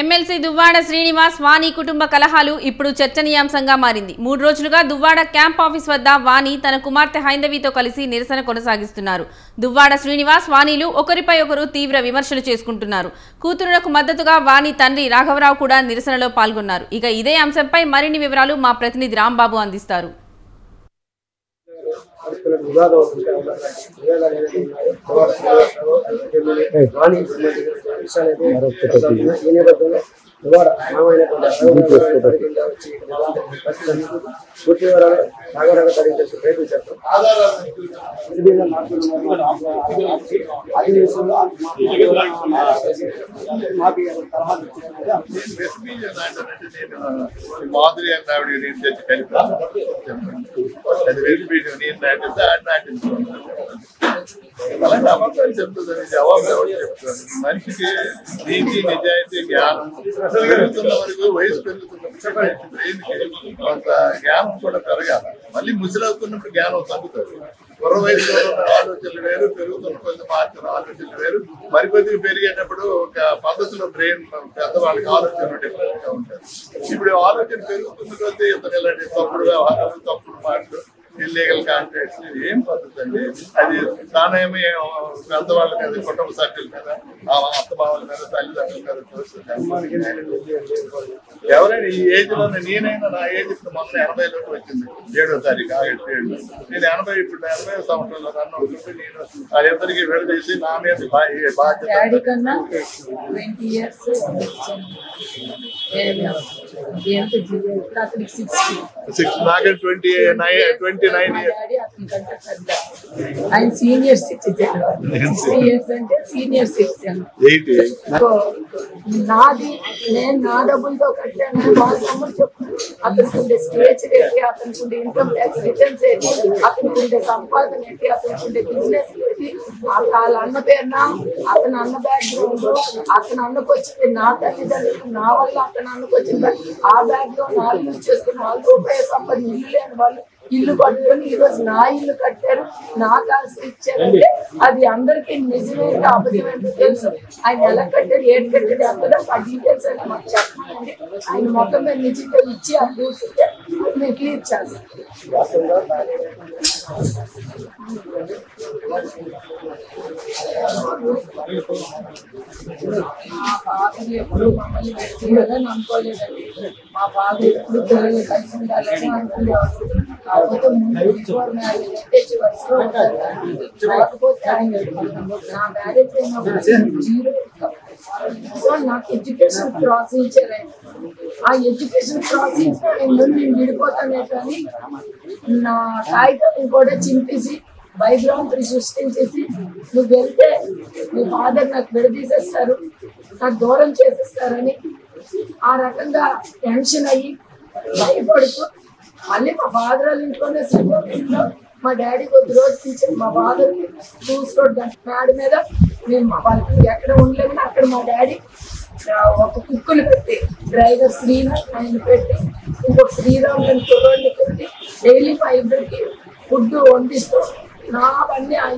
MLC Duvvada Srinivas వాణి కుటుంబ కలహాలు ఇప్పుడు చర్చనీయాంశంగా మారింది. మూడు రోజులుగా దువ్వాడ క్యాంప్ ఆఫీస్ వద్ద వాణి తన కుమార్తె హైందవితో కలిసి నిరసన కొనసాగిస్తున్నారు. దువ్వాడ శ్రీనివాస్ వాణిలు ఒకరిపై ఒకరు తీవ్ర విమర్శలు చేసుకుంటున్నారు. కూతురులకు మద్దతుగా వాణి తండ్రి రాఘవరావు కూడా నిరసనలో పాల్గొన్నారు. ఇక ఇదే అంశంపై మరిన్ని వివరాలు మా ప్రతినిధి రాంబాబు అందిస్తారు. వివాదం అయితే ప్రస్తావించారు. ఈ నేపథ్యంలో కింద వచ్చి పూర్తి వివరాలు విషయంలో మాకు సలహాలు ఇచ్చినట్టు మాధురి అన్న ఆవిడ అది వెరిఫికేషన్ నేను నాటింది ఆడ నాటింది అలాంటి అబద్ధాలు చెప్తుందని జవాబు ఎవరు చెప్తారు మనిషికి నీతి నిజాయితీ జ్ఞానం పెరుగుతున్న వరకు వయసు పెరుగుతున్నప్పుడు బ్రెయిన్కి కొంత జ్ఞానం కూడా పెరగాలి మళ్ళీ ముసలవుతున్నప్పుడు జ్ఞానం తగ్గుతుంది కుర్ర వయసులో ఆలోచనలు వేరు పెరుగుతున్న కొంచెం మార్చిన ఆలోచనలు వేరు మరికొద్దిగా పెరిగేటప్పుడు ఒక పద్ధతిలో బ్రెయిన్ పెద్దవాళ్ళకి ఆలోచన డిఫరెంట్గా ఉంటుంది ఇప్పుడు ఆలోచన పెరుగుతున్న కొద్దీ ఇతను ఇలాంటి తప్పుడు వ్యవహారాలు తప్పుడు మాటలు ఇల్లీగల్ కాంట్రాక్ట్స్ ఇది ఏం పద్ధతి అండి అది తానేమి పెద్దవాళ్ళ మీద కుటుంబ సభ్యుల మీద అత్తమామల మీద తల్లిదండ్రుల మీద చూస్తుంది ఎవరైనా ఈ ఏజ్లో నేనైనా నా ఏజ్ ఇప్పుడు మొన్న ఎనభైలోకి వచ్చింది. ఏడో తారీఖు ఆగస్టు ఏడు నేను ఎనభై ఇప్పుడు ఎనభై సంవత్సరాలు రన్ అవుతుంటే నేను వాళ్ళిద్దరికి విడదీసి నా మీద బాధ్యత సిక్స్ నాకే ట్వంటీ నైన్ ట్వంటీ నైన్ ఆయన సీనియర్ సిటిజన్ ఇయర్స్ అంటే సీనియర్ సిటిజన్ నాది నేను నా డబ్బులతో కట్టాను. వాళ్ళ తమ్ముడు చెప్పు అతనికి ఉండే స్టేజ్ ఏంటి అతనికి ఉండే ఇన్కమ్ ట్యాక్స్ రిటర్న్స్ ఏంటి అతనికి ఉండే సంపాదన ఏంటి అతనికి ఉండే బిజినెస్ ఏంటి ఆ- వాళ్ళ అన్న పేరున అతని అన్న బ్యాక్గ్రౌండ్ అతని అన్నకు వచ్చింది నా తల్లిదండ్రులు నా వల్ల అతని అన్నకు వచ్చింది. ఆ బ్యాగ్లో నా యూజ్ చేసుకుని వాళ్ళ రూపాయలు సంపాదన ఇల్లు లేని వాళ్ళు ఇల్లు పట్టుకొని ఈ రోజు నా ఇల్లు కట్టారు నా కాసు ఇచ్చారంటే అది అందరికీ నిజమైన అబద్ధమైన తెలుసు. ఆయన ఎలా కట్టారు ఏం కట్టారు అందరూ ఆ డీటెయిల్స్ అని మాకు చెప్పండి ఆయన మొత్తం మీద నిజంగా ఇచ్చి ఆ ఇస్తే మేము క్లియర్ చేస్తాం మా ఫాదర్ ఎప్పుడు మమ్మల్ని అనుకోలేదండి మా ఫాదర్ ఎప్పుడు పిల్లలు కలిసి ఉండాలని అనుకునేవాడు. సో నాకు ఎడ్యుకేషన్ ప్రాసెసించారు ఆ ఎడ్యుకేషన్ ప్రాసెస్ నేను నేను విడిపోతానే కానీ నా కాగితం కూడా చింపేసి భయభ్రాంతులు సృష్టించేసి నువ్వు వెళ్తే మీ ఫాదర్ నాకు విడదీసేస్తారు నాకు దూరం చేసేస్తారని ఆ రకంగా టెన్షన్ అయ్యి భయపడుతూ మళ్ళీ మా ఫాదర్ వాళ్ళ ఇంట్లోనే శ్రీగోకులంలో మా డాడీ కొద్ది రోజు నుంచి మా ఫాదర్ చూసుకోవడం మేడ మీద మేము మా వాళ్ళకి ఎక్కడ ఉండలేము అక్కడ మా డాడీ ఒక కుక్కుని పెట్టి డ్రైవర్ శ్రీనాథ్ ఆయన పెట్టి ఇంకొక శ్రీరామ్ అని కుర్రోడిని పెట్టి డైలీ ఫైవ్ ఇద్దరికి ఫుడ్ వండిస్తూ నా అవన్నీ ఆయన